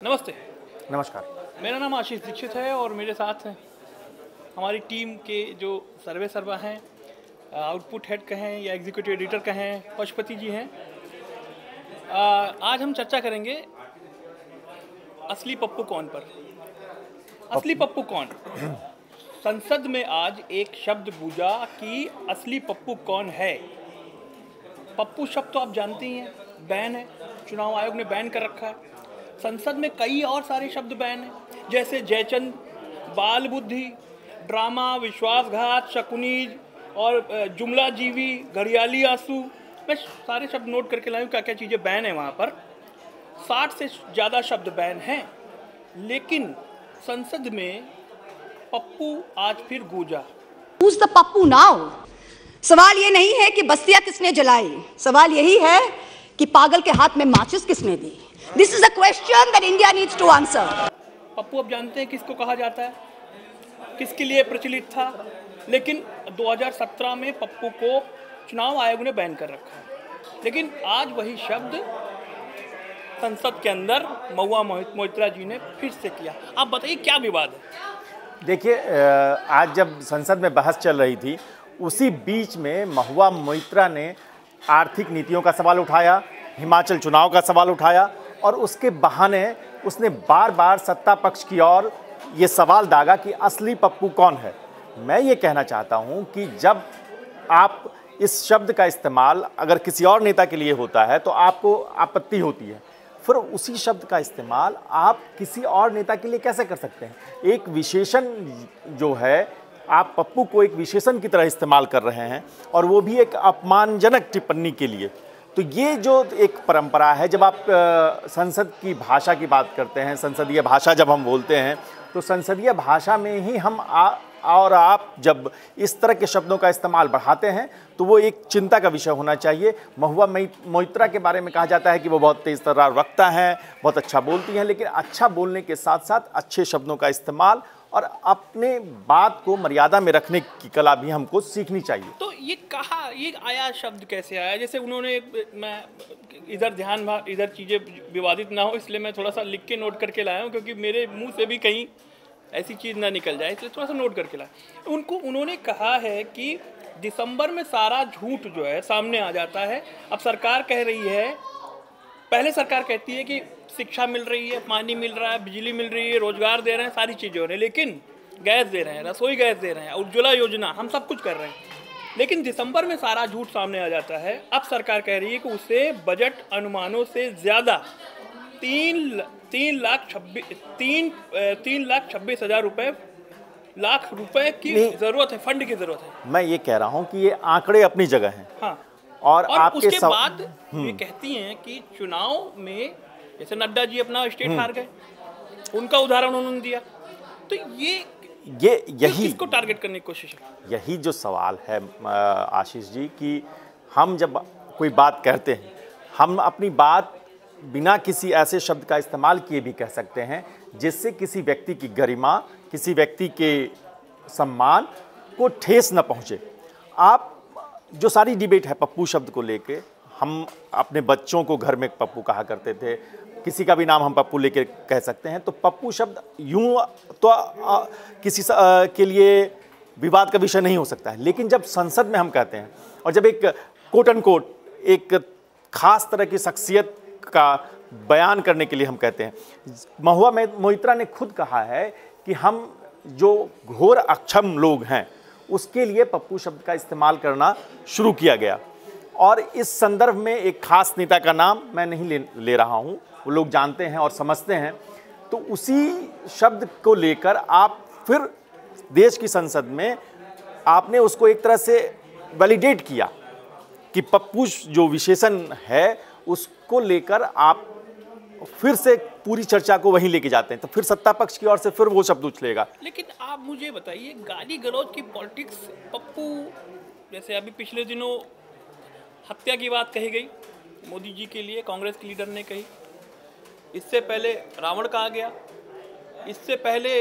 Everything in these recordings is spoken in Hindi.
नमस्ते। नमस्कार। मेरा नाम आशीष दीक्षित है और मेरे साथ हैं हमारी टीम के जो सर्वे सर्वा हैं आउटपुट हेड कहें या एग्जीक्यूटिव एडिटर कहें पशुपति जी हैं। आज हम चर्चा करेंगे असली पप्पू कौन पर। असली पप्पू कौन? संसद में आज एक शब्द गूंजा कि असली पप्पू कौन है। पप्पू शब्द तो आप जानते ही हैं बैन है। चुनाव आयोग ने बैन कर रखा है। संसद में कई और सारे शब्द बैन हैं, जैसे जयचंद, बाल बुद्धि, ड्रामा, विश्वासघात, शकुनीज और जुमला जीवी घड़ियाली आँसू। मैं सारे शब्द नोट करके लाऊं क्या क्या चीज़ें बैन है वहाँ पर। साठ से ज़्यादा शब्द बैन हैं, लेकिन संसद में पप्पू आज फिर गूंजा। Who's the पप्पू नाउ सवाल ये नहीं है कि बस्तियाँ किसने जलाई। सवाल यही है कि पागल के हाथ में माचिस किसने दी? This is a question that India needs to answer Pappu अब जानते हैं किसको कहा जाता है? किसके लिए प्रचलित था? लेकिन 2017 में पप्पू को चुनाव आयोग ने बैन कर रखा है। लेकिन आज वही शब्द संसद के अंदर महुआ मोहित्रा जी ने फिर से किया। आप बताइए क्या विवाद है? देखिए आज जब संसद में बहस चल रही थी उसी बीच में महुआ मोइत्रा ने आर्थिक नीतियों का सवाल उठाया हिमाचल चुनाव का सवाल उठाया और उसके बहाने उसने बार बार सत्ता पक्ष की ओर ये सवाल दागा कि असली पप्पू कौन है। मैं ये कहना चाहता हूँ कि जब आप इस शब्द का इस्तेमाल अगर किसी और नेता के लिए होता है तो आपको आपत्ति होती है। फिर उसी शब्द का इस्तेमाल आप किसी और नेता के लिए कैसे कर सकते हैं? एक विशेषण जो है, आप पप्पू को एक विशेषण की तरह इस्तेमाल कर रहे हैं और वो भी एक अपमानजनक टिप्पणी के लिए। तो ये जो एक परंपरा है जब आप संसद की भाषा की बात करते हैं संसदीय भाषा जब हम बोलते हैं तो संसदीय भाषा में ही हम आ, और आप जब इस तरह के शब्दों का इस्तेमाल बढ़ाते हैं तो वो एक चिंता का विषय होना चाहिए। महुआ मोइत्रा के बारे में कहा जाता है कि वो बहुत तेज़ तर्रार रखता है बहुत अच्छा बोलती हैं लेकिन अच्छा बोलने के साथ साथ अच्छे शब्दों का इस्तेमाल और अपने बात को मर्यादा में रखने की कला भी हमको सीखनी चाहिए। तो ये कहा, ये आया शब्द कैसे आया? जैसे उन्होंने, मैं इधर ध्यान इधर चीज़ें विवादित ना हो, इसलिए मैं थोड़ा सा लिख के नोट करके लाया हूँ, क्योंकि मेरे मुँह से भी कहीं ऐसी चीज़ ना निकल जाए, इसलिए थोड़ा सा नोट करके लाया। उनको, उन्होंने कहा है कि दिसंबर में सारा झूठ जो है सामने आ जाता है। अब सरकार कह रही है पहले सरकार कहती है कि शिक्षा मिल रही है पानी मिल रहा है बिजली मिल रही है रोज़गार दे रहे हैं सारी चीज़ें हो रही हैं लेकिन गैस दे रहे हैं रसोई गैस दे रहे हैं उज्ज्वला योजना हम सब कुछ कर रहे हैं। लेकिन दिसंबर में सारा झूठ सामने आ जाता है। अब सरकार कह रही है कि उसे बजट अनुमानों से ज़्यादा तीन तीन लाख छब्बीस तीन तीन लाख छब्बीस हज़ार रुपये लाख रुपए की ज़रूरत है फंड की ज़रूरत है। मैं ये कह रहा हूँ कि ये आंकड़े अपनी जगह हैं। हाँ। और, और आपके उसके सव- बाद ये कहती हैं कि चुनाव में जैसे नड्डा जी अपना स्टेट हार गए उनका उदाहरण उन्होंने दिया। तो ये ये यही किसको टारगेट करने की कोशिश है? यही जो सवाल है आशीष जी कि हम जब कोई बात कहते हैं हम अपनी बात बिना किसी ऐसे शब्द का इस्तेमाल किए भी कह सकते हैं जिससे किसी व्यक्ति की गरिमा किसी व्यक्ति के सम्मान को ठेस न पहुँचे। आप जो सारी डिबेट है पप्पू शब्द को लेके हम अपने बच्चों को घर में पप्पू कहा करते थे। किसी का भी नाम हम पप्पू लेके कह सकते हैं। तो पप्पू शब्द यूँ तो अ, किसी अ, के लिए विवाद का विषय नहीं हो सकता है। लेकिन जब संसद में हम कहते हैं और जब एक कोट एंड कोट एक खास तरह की शख्सियत का बयान करने के लिए हम कहते हैं महुआ में मोइत्रा ने खुद कहा है कि हम जो घोर अक्षम लोग हैं उसके लिए पप्पू शब्द का इस्तेमाल करना शुरू किया गया। और इस संदर्भ में एक खास नेता का नाम मैं नहीं ले, ले रहा हूँ वो लोग जानते हैं और समझते हैं। तो उसी शब्द को लेकर आप फिर देश की संसद में आपने उसको एक तरह से वैलिडेट किया कि पप्पू जो विशेषण है उसको लेकर आप फिर से पूरी चर्चा को वहीं लेके जाते हैं तो फिर सत्ता पक्ष की ओर से फिर वो शब्द उछलेगा लेकिन आप मुझे बताइए गाली गलौज की पॉलिटिक्स पप्पू जैसे अभी पिछले दिनों हत्या की बात कही गई मोदी जी के लिए कांग्रेस के लीडर ने कही। इससे पहले रावण कहा गया। इससे पहले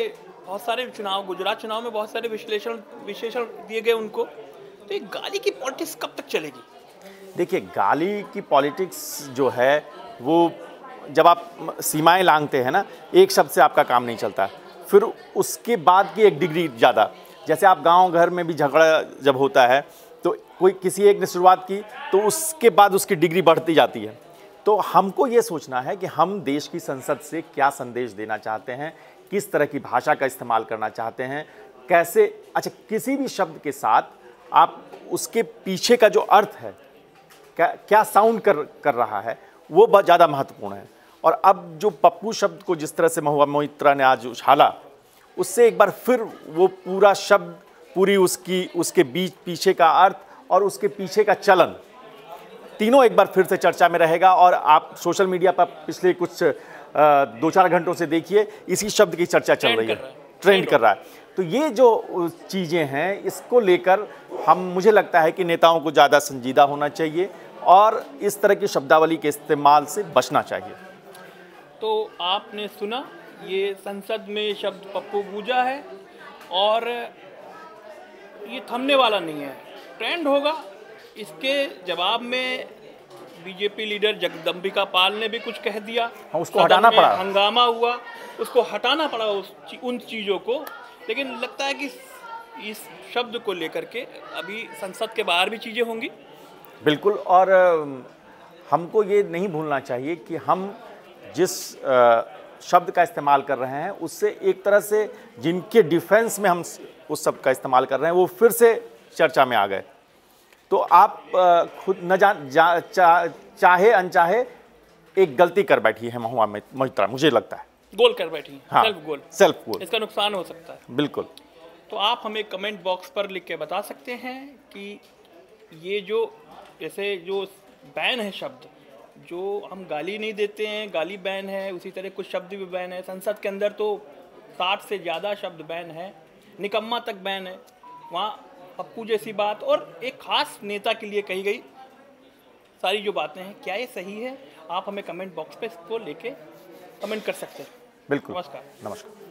बहुत सारे चुनाव गुजरात चुनाव में बहुत सारे विश्लेषण विशेषण दिए गए उनको। तो ये गाली की पॉलिटिक्स कब तक चलेगी? देखिए गाली की पॉलिटिक्स जो है वो जब आप सीमाएँ लांघते हैं ना, एक शब्द से आपका काम नहीं चलता। फिर उसके बाद की एक डिग्री ज़्यादा। जैसे आप गाँव घर में भी झगड़ा जब होता है तो कोई किसी एक ने शुरुआत की तो उसके बाद उसकी डिग्री बढ़ती जाती है। तो हमको ये सोचना है कि हम देश की संसद से क्या संदेश देना चाहते हैं, किस तरह की भाषा का इस्तेमाल करना चाहते हैं, कैसे अच्छा किसी भी शब्द के साथ आप उसके पीछे का जो अर्थ है, क्या क्या साउंड कर कर रहा है वो बहुत ज़्यादा महत्वपूर्ण है। और अब जो पप्पू शब्द को जिस तरह से महुआ मोहित्रा ने आज उछाला उससे एक बार फिर वो पूरा शब्द पूरी उसकी उसके बीच पीछे का अर्थ और उसके पीछे का चलन तीनों एक बार फिर से चर्चा में रहेगा। और आप सोशल मीडिया पर पिछले कुछ दो चार घंटों से देखिए इसी शब्द की चर्चा चल रही है। है। ट्रेंड कर रहा है। तो ये जो चीज़ें हैं इसको लेकर हम मुझे लगता है कि नेताओं को ज़्यादा संजीदा होना चाहिए। और इस तरह की शब्दावली के इस्तेमाल से बचना चाहिए। तो आपने सुना ये संसद में शब्द पप्पू गूंजा है और ये थमने वाला नहीं है। ट्रेंड होगा। इसके जवाब में बीजेपी लीडर जगदम्बिका पाल ने भी कुछ कह दिया। हाँ, उसको हटाना पड़ा। हंगामा हुआ उसको हटाना पड़ा उस ची- उन चीज़ों को। लेकिन लगता है कि इस शब्द को लेकर के अभी संसद के बाहर भी चीज़ें होंगी। बिल्कुल और हमको ये नहीं भूलना चाहिए कि हम जिस शब्द का इस्तेमाल कर रहे हैं उससे एक तरह से जिनके डिफेंस में हम उस शब्द का इस्तेमाल कर रहे हैं वो फिर से चर्चा में आ गए। तो आप खुद न जान जा, चा, चाहे अनचाहे एक गलती कर बैठी है महुआ में मोहित्रा मुझे लगता है। गोल कर बैठी हाँ सेल्फ गोल। Self goal. इसका नुकसान हो सकता है। बिल्कुल। तो आप हमें कमेंट बॉक्स पर लिख के बता सकते हैं कि ये जो जैसे जो बैन है शब्द जो हम गाली नहीं देते हैं गाली बैन है उसी तरह कुछ शब्द भी बैन है। संसद के अंदर तो साठ से ज़्यादा शब्द बैन है निकम्मा तक बैन है। वहाँ पप्पू जैसी बात और एक खास नेता के लिए कही गई सारी जो बातें हैं क्या ये सही है? आप हमें कमेंट बॉक्स पे इसको लेके कमेंट कर सकते हैं। बिल्कुल। नमस्कार। नमस्कार।